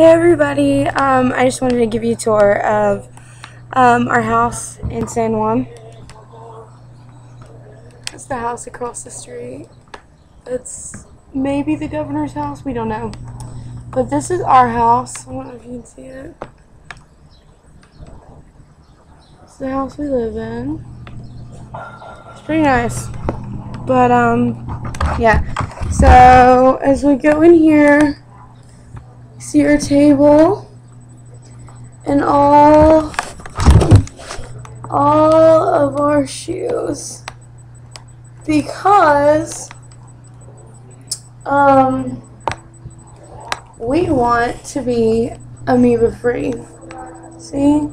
Hey everybody, um, I just wanted to give you a tour of um, our house in San Juan. It's the house across the street. It's maybe the governor's house, we don't know. But this is our house. I don't know if you can see it. It's the house we live in. It's pretty nice. But, um, yeah. So, as we go in here, see our table and all all of our shoes. Because um we want to be amoeba free. See?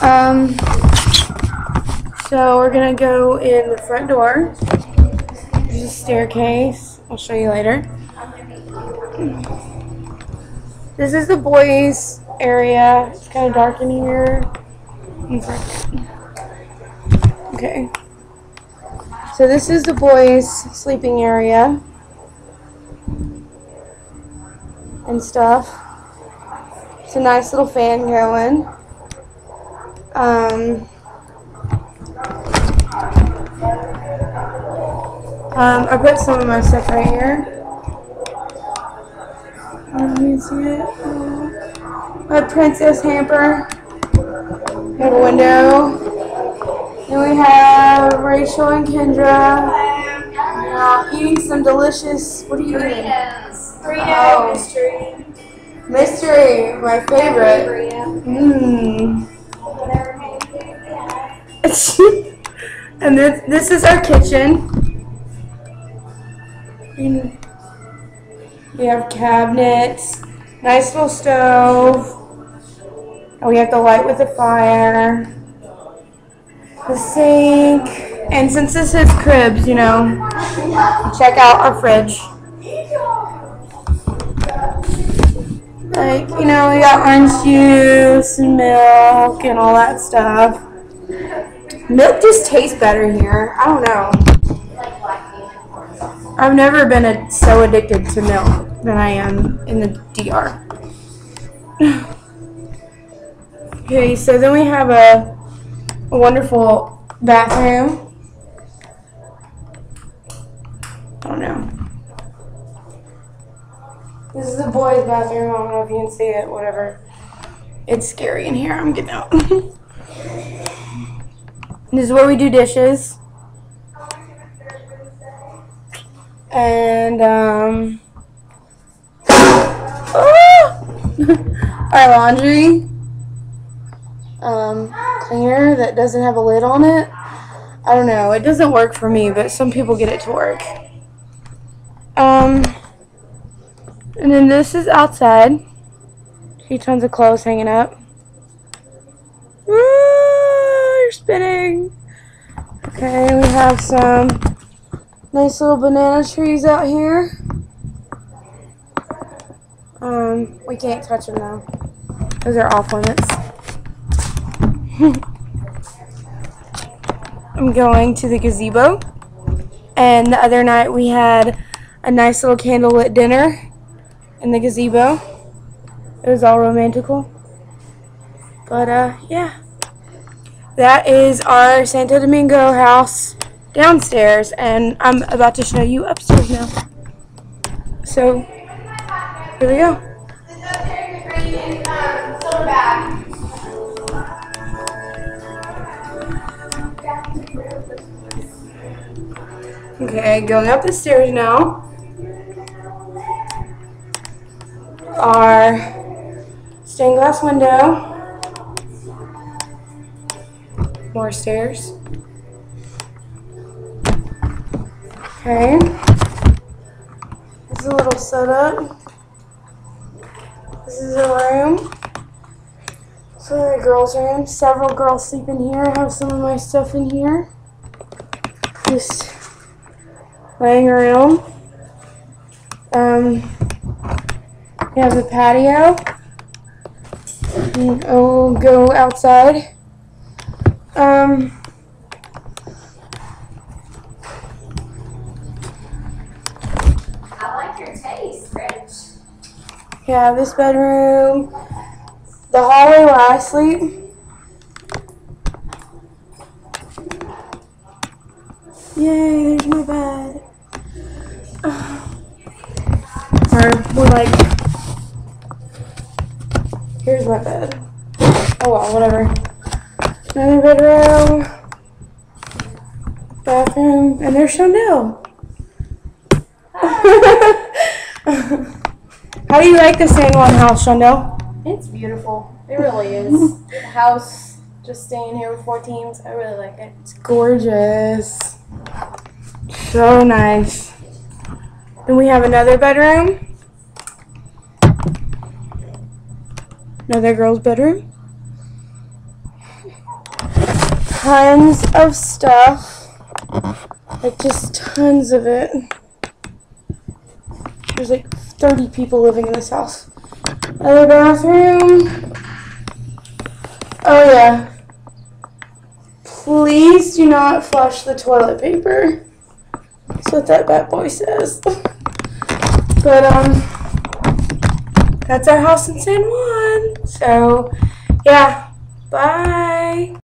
Um so we're gonna go in the front door. There's a staircase I'll show you later. This is the boys area. It's kind of dark in here. Okay. So this is the boys sleeping area and stuff. It's a nice little fan going. Um, Um, I put some of my stuff right here. Let me see it. my princess hamper. We have a window. Then we have Rachel and Kendra uh, eating some delicious. What are you eating? Doritos. Oh. mystery. Mystery, my favorite. Mmm. and this, this is our kitchen. We have cabinets, nice little stove. And we have the light with the fire, the sink, and since this is cribs, you know, check out our fridge. Like, you know, we got orange juice and milk and all that stuff. Milk just tastes better here. I don't know. I've never been a, so addicted to milk than I am in the DR. okay, so then we have a, a wonderful bathroom. I don't know. This is the boys' bathroom. I don't know if you can see it, whatever. It's scary in here. I'm getting out. this is where we do dishes. And, um, our laundry um, cleaner that doesn't have a lid on it. I don't know. It doesn't work for me, but some people get it to work. Um, and then this is outside. See tons of clothes hanging up. Ah, you're spinning. Okay, we have some nice little banana trees out here. Um, we can't touch them though. Those are off limits. I'm going to the gazebo. And the other night we had a nice little candlelit dinner in the gazebo. It was all romantical. But uh yeah. That is our Santo Domingo house downstairs and I'm about to show you upstairs now. So here we go. Okay, going up the stairs now. Our stained glass window. More stairs. Okay. This is a little setup. This is a room. So the girls' room. Several girls sleep in here. I have some of my stuff in here. Just laying around. Um, we have the patio. And I'll go outside. Um, I like your Yeah, this bedroom. The hallway where I sleep. Yay, there's my bed. Or more like, here's my bed. Oh well, whatever. Another bedroom, bathroom, and there's Shondell. How do you like the San Juan house, Shondell? It's beautiful. It really is. the house, just staying here with four teams, I really like it. It's gorgeous. So nice. Then we have another bedroom. Another girl's bedroom. Tons of stuff. Like just tons of it. There's like 30 people living in this house. Other bathroom. Oh yeah. Please do not flush the toilet paper. That's what that bad boy says. But um that's our house in San Juan. So yeah. Bye.